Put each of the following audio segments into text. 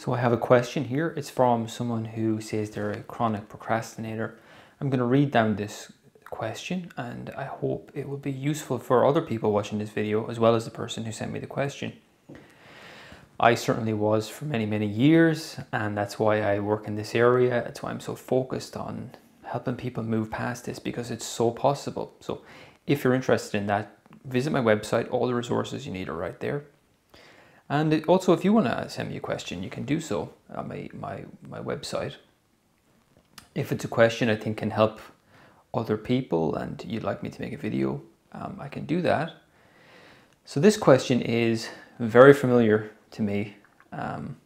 So I have a question here. It's from someone who says they're a chronic procrastinator. I'm going to read down this question and I hope it will be useful for other people watching this video as well as the person who sent me the question. I certainly was for many, many years and that's why I work in this area. That's why I'm so focused on helping people move past this because it's so possible. So if you're interested in that, visit my website. All the resources you need are right there. And also, if you want to send me a question, you can do so on my, my, my website. If it's a question I think can help other people and you'd like me to make a video, um, I can do that. So this question is very familiar to me. Um,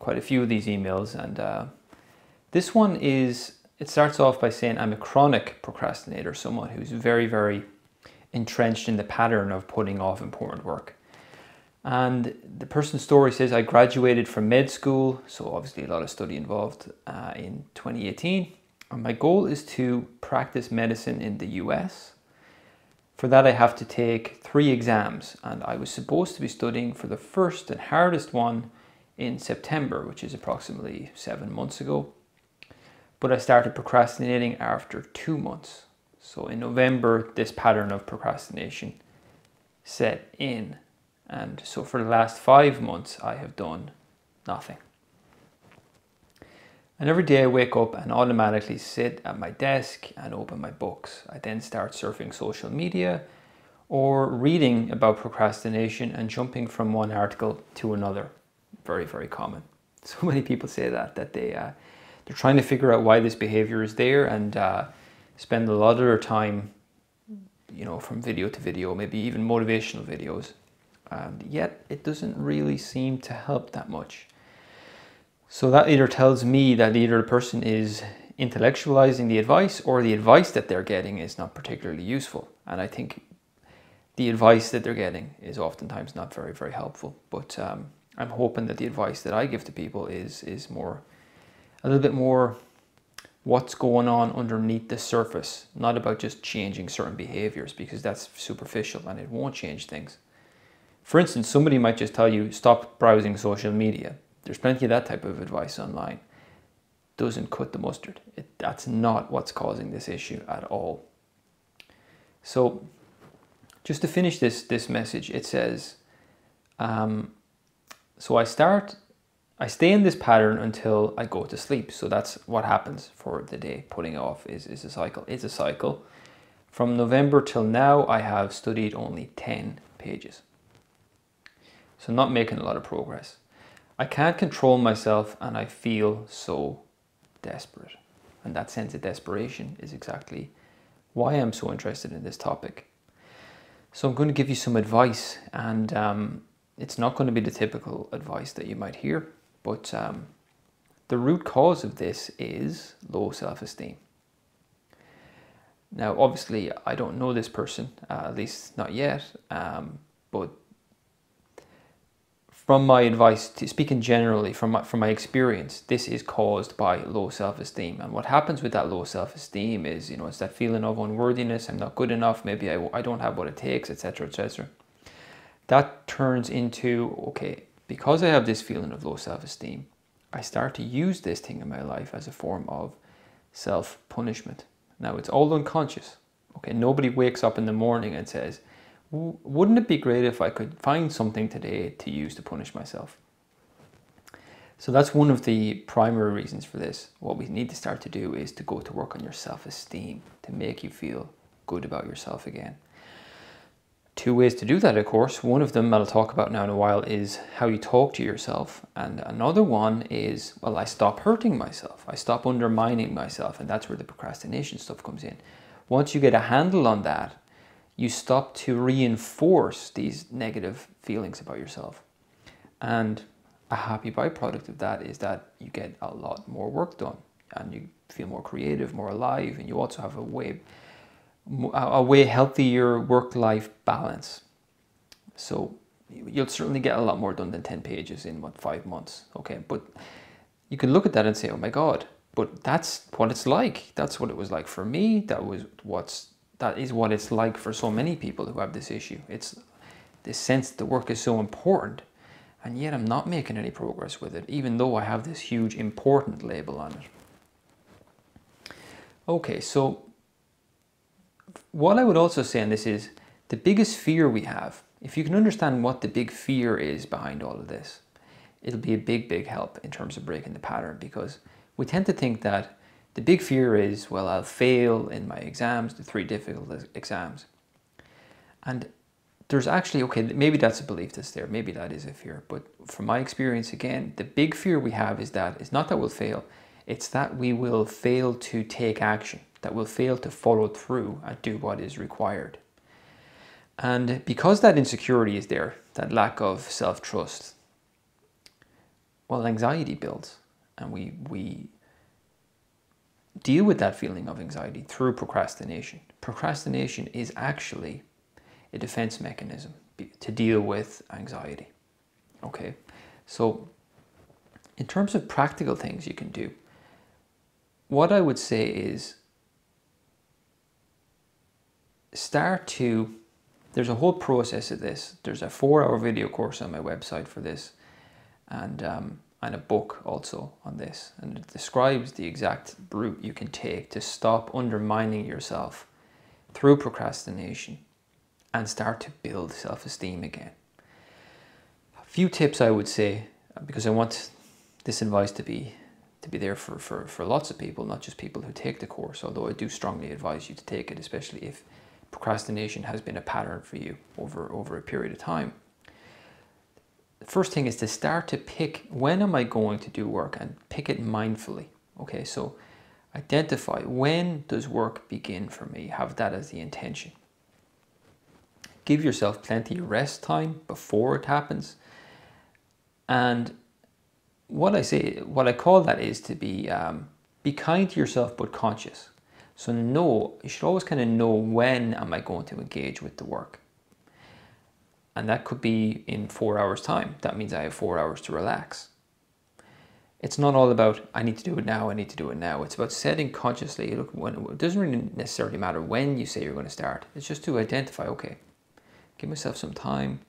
quite a few of these emails and uh, this one is, it starts off by saying I'm a chronic procrastinator, someone who's very, very entrenched in the pattern of putting off important work. And the person's story says, I graduated from med school, so obviously a lot of study involved uh, in 2018. And my goal is to practice medicine in the US. For that, I have to take three exams, and I was supposed to be studying for the first and hardest one in September, which is approximately seven months ago. But I started procrastinating after two months. So in November, this pattern of procrastination set in. And so for the last five months, I have done nothing. And every day I wake up and automatically sit at my desk and open my books. I then start surfing social media or reading about procrastination and jumping from one article to another. Very, very common. So many people say that, that they, uh, they're trying to figure out why this behavior is there and uh, spend a lot of their time, you know, from video to video, maybe even motivational videos, and yet it doesn't really seem to help that much. So that either tells me that either the person is intellectualizing the advice or the advice that they're getting is not particularly useful. And I think the advice that they're getting is oftentimes not very, very helpful. But um, I'm hoping that the advice that I give to people is is more, a little bit more what's going on underneath the surface, not about just changing certain behaviors because that's superficial and it won't change things. For instance, somebody might just tell you, stop browsing social media. There's plenty of that type of advice online. Doesn't cut the mustard. It, that's not what's causing this issue at all. So, just to finish this, this message, it says, um, so I start, I stay in this pattern until I go to sleep. So that's what happens for the day. Putting off is, is a cycle. It's a cycle. From November till now, I have studied only 10 pages. So not making a lot of progress. I can't control myself and I feel so desperate. And that sense of desperation is exactly why I'm so interested in this topic. So I'm going to give you some advice and um, it's not going to be the typical advice that you might hear, but um, the root cause of this is low self-esteem. Now, obviously, I don't know this person, uh, at least not yet, um, but from my advice, speaking generally from my, from my experience, this is caused by low self-esteem. And what happens with that low self-esteem is, you know, it's that feeling of unworthiness. I'm not good enough. Maybe I, I don't have what it takes, etc., etc. That turns into okay, because I have this feeling of low self-esteem, I start to use this thing in my life as a form of self-punishment. Now it's all unconscious. Okay, nobody wakes up in the morning and says, wouldn't it be great if I could find something today to use to punish myself? So that's one of the primary reasons for this. What we need to start to do is to go to work on your self-esteem to make you feel good about yourself again. Two ways to do that, of course. One of them I'll talk about now in a while is how you talk to yourself. And another one is, well, I stop hurting myself. I stop undermining myself. And that's where the procrastination stuff comes in. Once you get a handle on that, you stop to reinforce these negative feelings about yourself. And a happy byproduct of that is that you get a lot more work done and you feel more creative, more alive, and you also have a way a way healthier work-life balance. So you'll certainly get a lot more done than 10 pages in what five months okay but you can look at that and say oh my god but that's what it's like that's what it was like for me that was what's that is what it's like for so many people who have this issue. It's this sense the work is so important and yet I'm not making any progress with it, even though I have this huge important label on it. Okay, so what I would also say on this is the biggest fear we have, if you can understand what the big fear is behind all of this, it'll be a big, big help in terms of breaking the pattern because we tend to think that the big fear is, well, I'll fail in my exams, the three difficult exams. And there's actually, okay, maybe that's a belief that's there, maybe that is a fear. But from my experience, again, the big fear we have is that it's not that we'll fail, it's that we will fail to take action, that we'll fail to follow through and do what is required. And because that insecurity is there, that lack of self trust, well, anxiety builds and we, we deal with that feeling of anxiety through procrastination. Procrastination is actually a defense mechanism to deal with anxiety. Okay, so in terms of practical things you can do, what I would say is start to, there's a whole process of this. There's a four hour video course on my website for this, and, um, and a book also on this. And it describes the exact route you can take to stop undermining yourself through procrastination and start to build self-esteem again. A few tips I would say, uh, because I want this advice to be to be there for, for, for lots of people, not just people who take the course, although I do strongly advise you to take it, especially if procrastination has been a pattern for you over, over a period of time. First thing is to start to pick when am I going to do work and pick it mindfully. Okay, so identify when does work begin for me, have that as the intention. Give yourself plenty of rest time before it happens. And what I say, what I call that is to be um, be kind to yourself but conscious. So know you should always kind of know when am I going to engage with the work. And that could be in four hours time. That means I have four hours to relax. It's not all about I need to do it now, I need to do it now. It's about setting consciously. Look, when, it doesn't really necessarily matter when you say you're going to start. It's just to identify. Okay, give myself some time,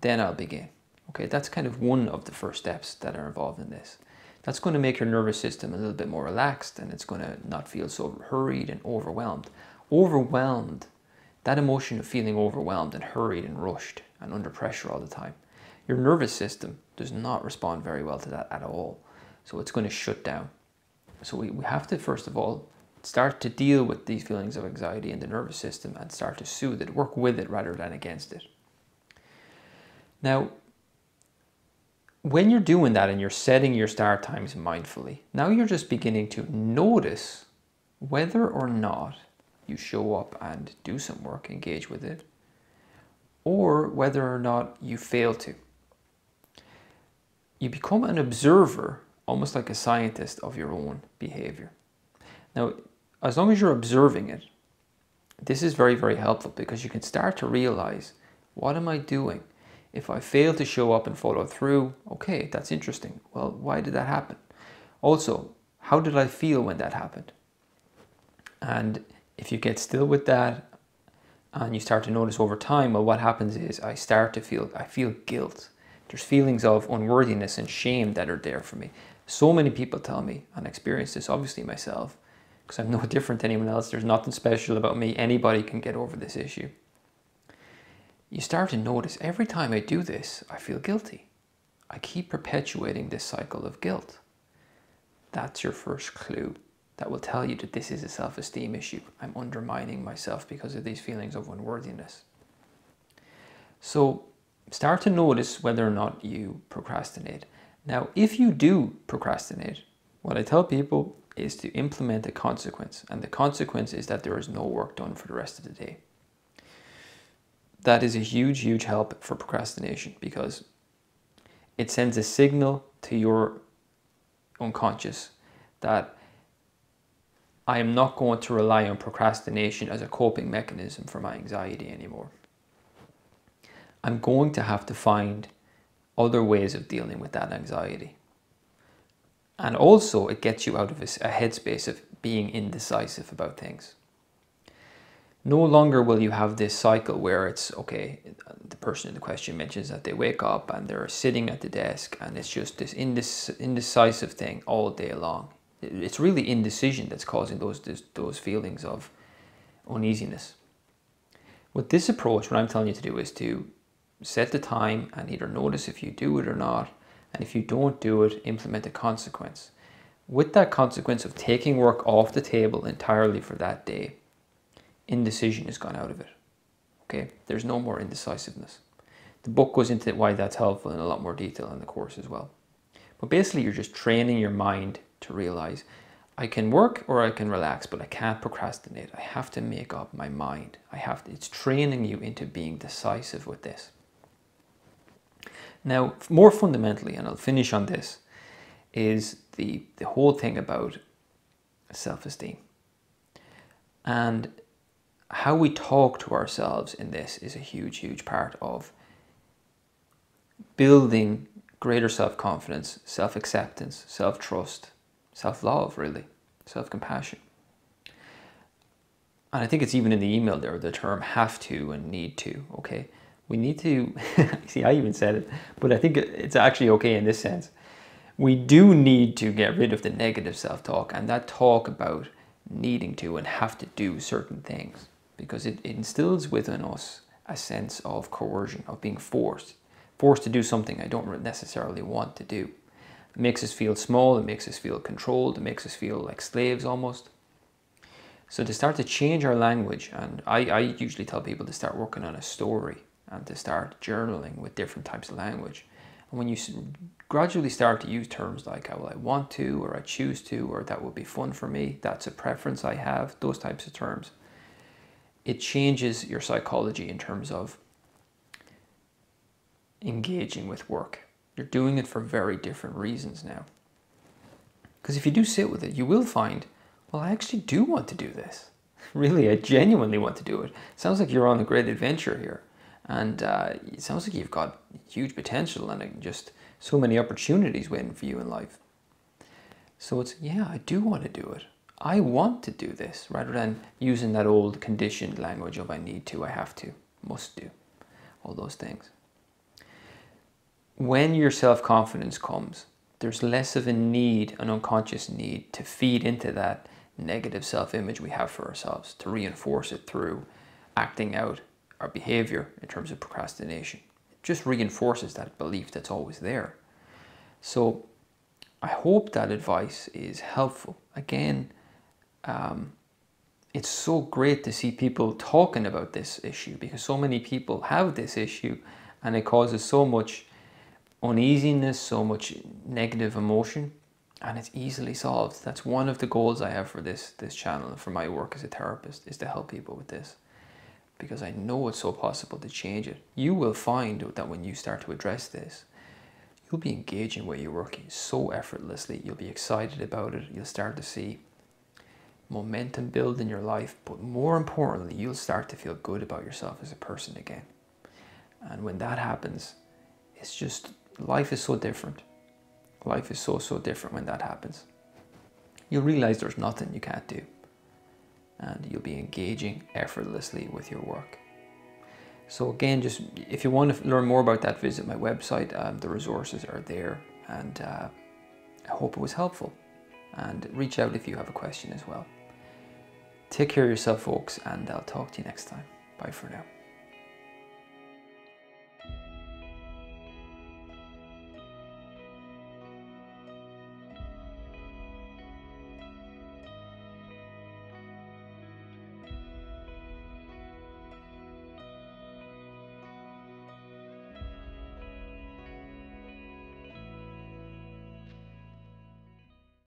then I'll begin. Okay, that's kind of one of the first steps that are involved in this. That's going to make your nervous system a little bit more relaxed and it's going to not feel so hurried and overwhelmed. Overwhelmed, that emotion of feeling overwhelmed and hurried and rushed and under pressure all the time, your nervous system does not respond very well to that at all. So it's going to shut down. So we, we have to, first of all, start to deal with these feelings of anxiety in the nervous system and start to soothe it, work with it rather than against it. Now, when you're doing that and you're setting your start times mindfully, now you're just beginning to notice whether or not you show up and do some work, engage with it, or whether or not you fail to. You become an observer, almost like a scientist of your own behavior. Now, as long as you're observing it, this is very, very helpful because you can start to realize what am I doing? If I fail to show up and follow through, okay, that's interesting. Well, why did that happen? Also, how did I feel when that happened? And if you get still with that and you start to notice over time, well, what happens is I start to feel, I feel guilt. There's feelings of unworthiness and shame that are there for me. So many people tell me, and experience this, obviously myself, because I'm no different to anyone else. There's nothing special about me. Anybody can get over this issue. You start to notice every time I do this, I feel guilty. I keep perpetuating this cycle of guilt. That's your first clue that will tell you that this is a self esteem issue. I'm undermining myself because of these feelings of unworthiness. So start to notice whether or not you procrastinate. Now, if you do procrastinate, what I tell people is to implement a consequence, and the consequence is that there is no work done for the rest of the day. That is a huge, huge help for procrastination because it sends a signal to your unconscious that I am not going to rely on procrastination as a coping mechanism for my anxiety anymore. I'm going to have to find other ways of dealing with that anxiety. And also, it gets you out of a, headspace of being indecisive about things. No longer will you have this cycle where it's okay, the person in the question mentions that they wake up and they're sitting at the desk and it's just this indecisive thing all day long. It's really indecision that's causing those, those feelings of uneasiness. With this approach, what I'm telling you to do is to set the time and either notice if you do it or not, and if you don't do it, implement a consequence. With that consequence of taking work off the table entirely for that day, indecision has gone out of it. Okay, there's no more indecisiveness. The book goes into why that's helpful in a lot more detail in the course as well. But basically, you're just training your mind to realize I can work or I can relax, but I can't procrastinate. I have to make up my mind. I have to, it's training you into being decisive with this. Now, more fundamentally, and I'll finish on this, is the, the whole thing about self esteem. And how we talk to ourselves in this is a huge, huge part of building greater self confidence, self acceptance, self trust, self love, really, self compassion. And I think it's even in the email there, the term have to and need to, okay? We need to, see, I even said it, but I think it's actually okay in this sense. We do need to get rid of the negative self talk and that talk about needing to and have to do certain things because it, it instills within us a sense of coercion, of being forced, forced to do something I don't necessarily want to do. It makes us feel small, it makes us feel controlled, it makes us feel like slaves almost. So to start to change our language, and I, I usually tell people to start working on a story and to start journaling with different types of language. And when you gradually start to use terms like, well, I want to, or I choose to, or that would be fun for me, that's a preference I have, those types of terms, it changes your psychology in terms of engaging with work. You're doing it for very different reasons now. Because if you do sit with it, you will find, well, I actually do want to do this. Really, I genuinely want to do it. Sounds like you're on a great adventure here. And uh, it sounds like you've got huge potential and just so many opportunities waiting for you in life. So it's, yeah, I do want to do it. I want to do this rather than using that old conditioned language of I need to, I have to, must do, all those things. When your self confidence comes, there's less of a need, an unconscious need, to feed into that negative self image we have for ourselves, to reinforce it through acting out our behavior in terms of procrastination. It just reinforces that belief that's always there. So I hope that advice is helpful. Again, um, it's so great to see people talking about this issue because so many people have this issue and it causes so much uneasiness, so much negative emotion, and it's easily solved. That's one of the goals I have for this this channel for my work as a therapist is to help people with this. Because I know it's so possible to change it. You will find that when you start to address this, you'll be engaging where you're working so effortlessly. You'll be excited about it. You'll start to see momentum build in your life, but more importantly, you'll start to feel good about yourself as a person again. And when that happens, it's just life is so different. Life is so, so different when that happens. You'll realize there's nothing you can't do, and you'll be engaging effortlessly with your work. So, again, just if you want to learn more about that, visit my website. Um, the resources are there, and uh, I hope it was helpful. And reach out if you have a question as well. Take care of yourself, folks, and I'll talk to you next time. Bye for now.